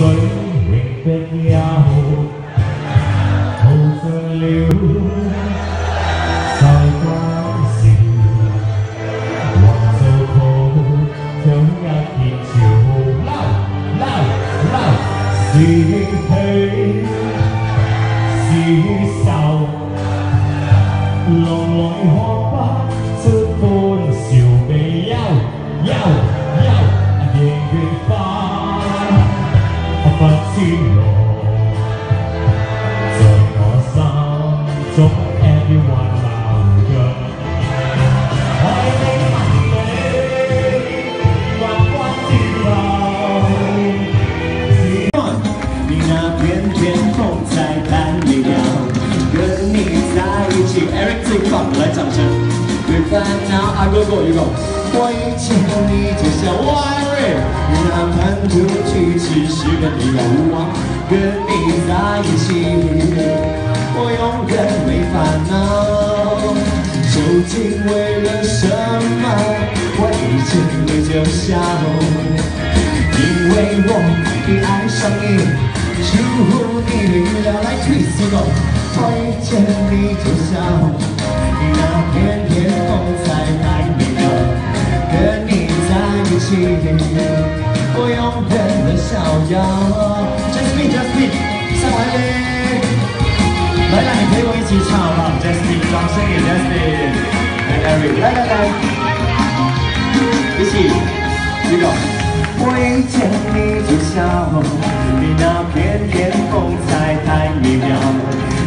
水永不休，途上了晒光笑，還做好像一片潮，撈撈撈，是喜是愁，lòng lại hoa bát 尊荣，在我心中 everyone。爱，on，你那翩翩风采伴你要跟你在一起，Eric 最棒，来掌声。别烦恼，阿哥哥一个。我一见你就像我爱 Eric，那叛徒去只是个你愿望，跟你在一起，我永远没烦恼。究竟为了什么？我一见你就笑。因为我已爱上你，出乎你的意料来推死我，我遇见你就笑，起，我永远的逍遥。Just me, just me，上来嘞！来来，你陪我一起唱好不好？Jasmine，掌声给 Jasmine，来 Eric，来来来，一起，一个。我一见你就笑，你那翩翩风采太美妙，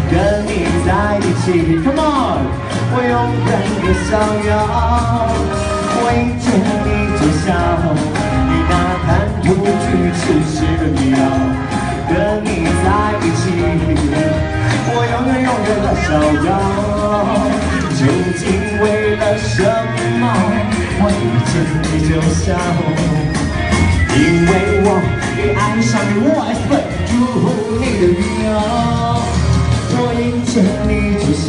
跟你在一起，Come on，我永远的逍遥。我永远永远的逍遥。究竟为了什么？我遇见你就笑。因为我已爱上你，我爱粉出乎你的预料。我遇见你就笑，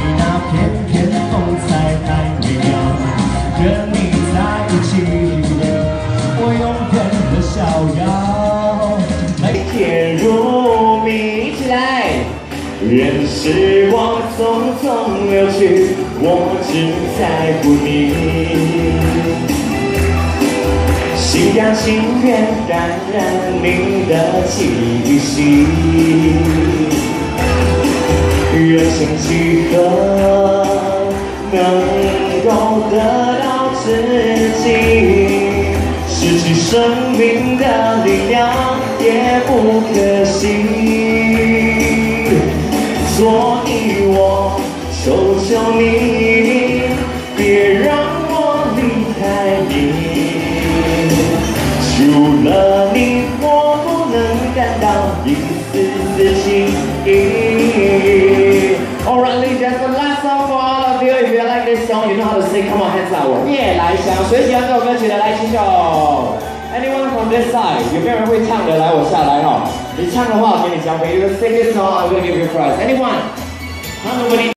你那片片风采太美妙。跟你在一起，我永远的逍遥。时光匆匆流去，我只在乎你。心甘情愿感染你的气息，人生几何能够得到知己？失去生命的力量也不可惜，除了你，我不能感到一丝丝情意。Alright, ladies and gentlemen, last song for all of you. If you like this song, you know how to sing. Come on, hands up. 夜来香，谁喜欢这首歌曲的来举手。Anyone from this side？有没有人会唱的？来，我下来哈。你唱的话，我给你奖品。You sing this song, I'm gonna give you a prize. Anyone? How nobody?